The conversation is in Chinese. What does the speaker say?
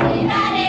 大力。